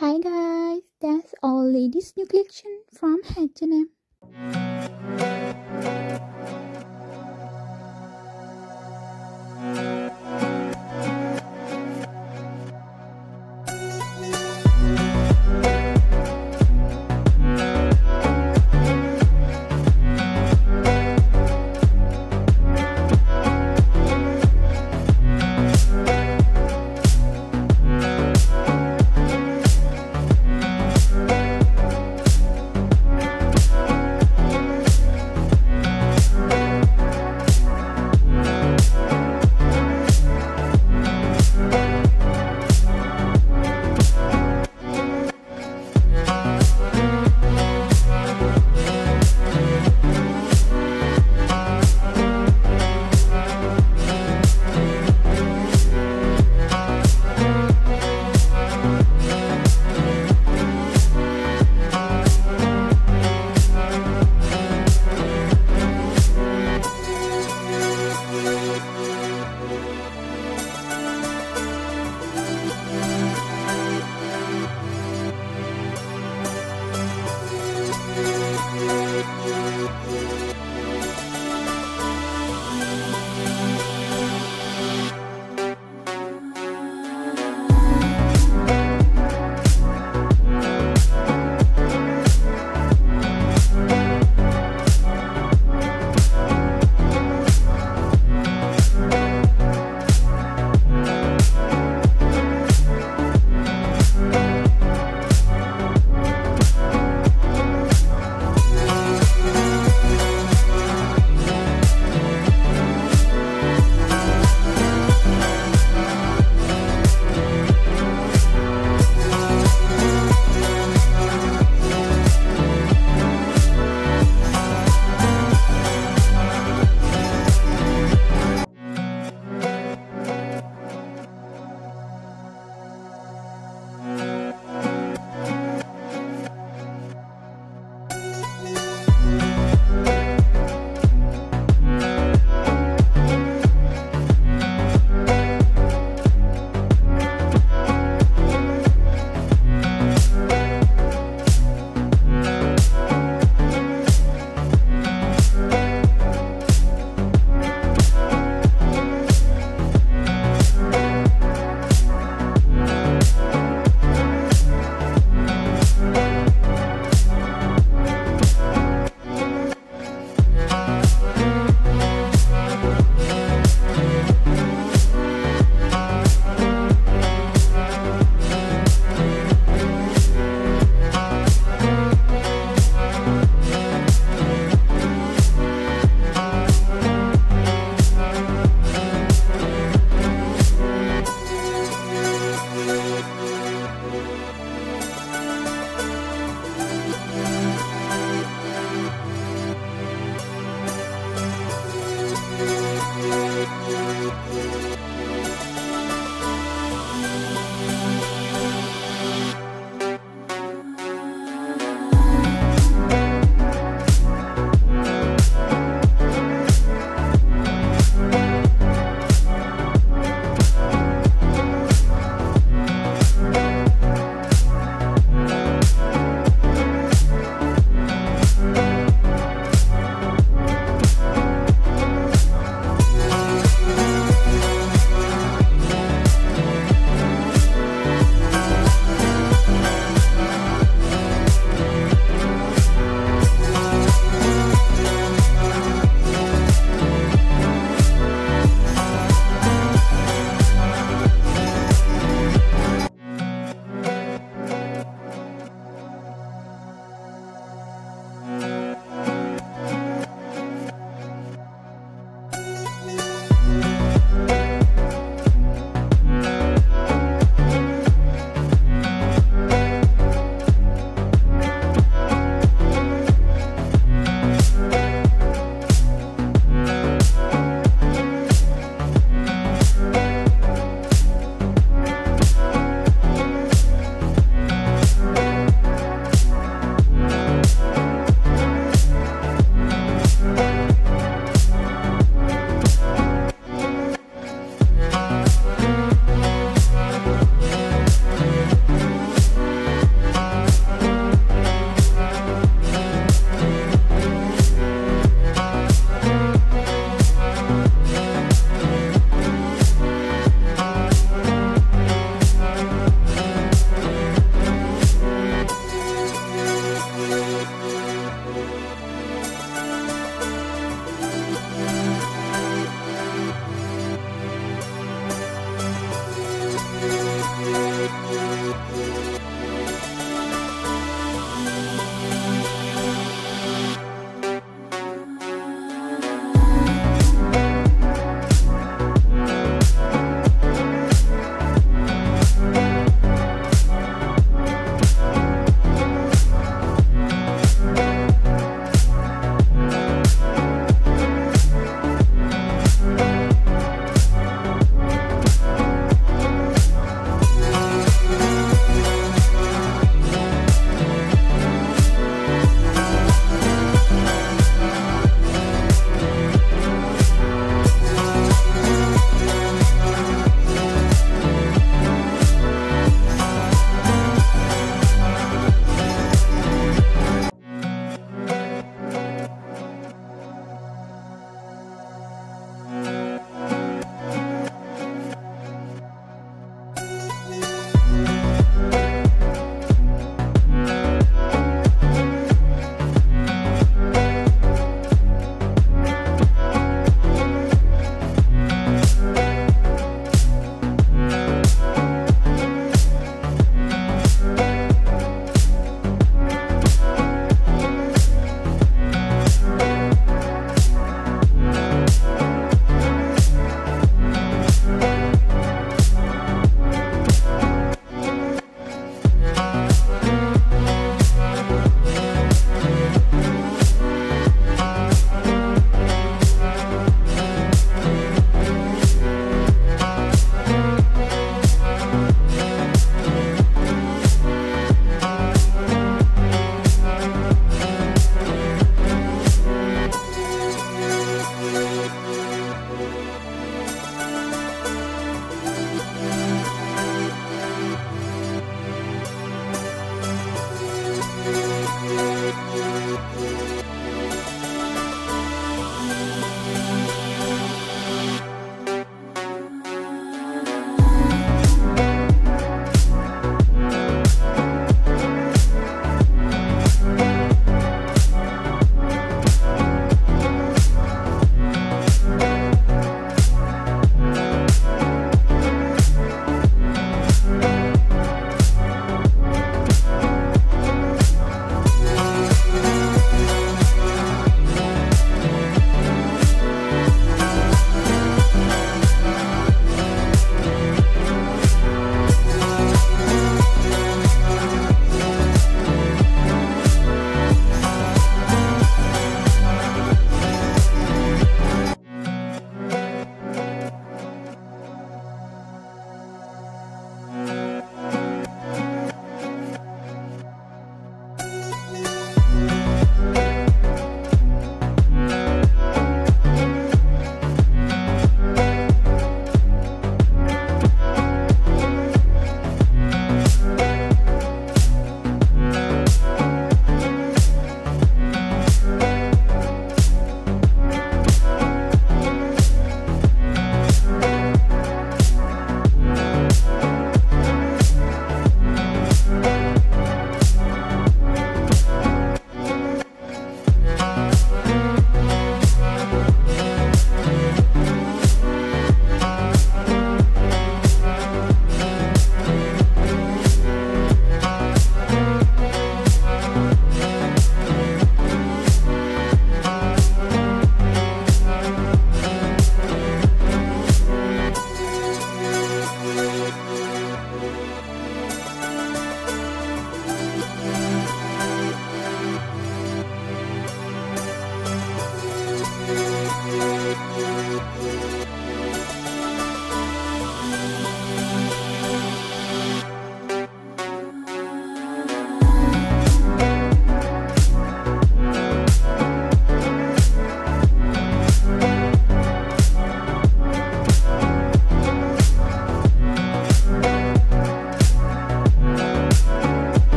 Hi guys, that's all ladies new collection from H&M.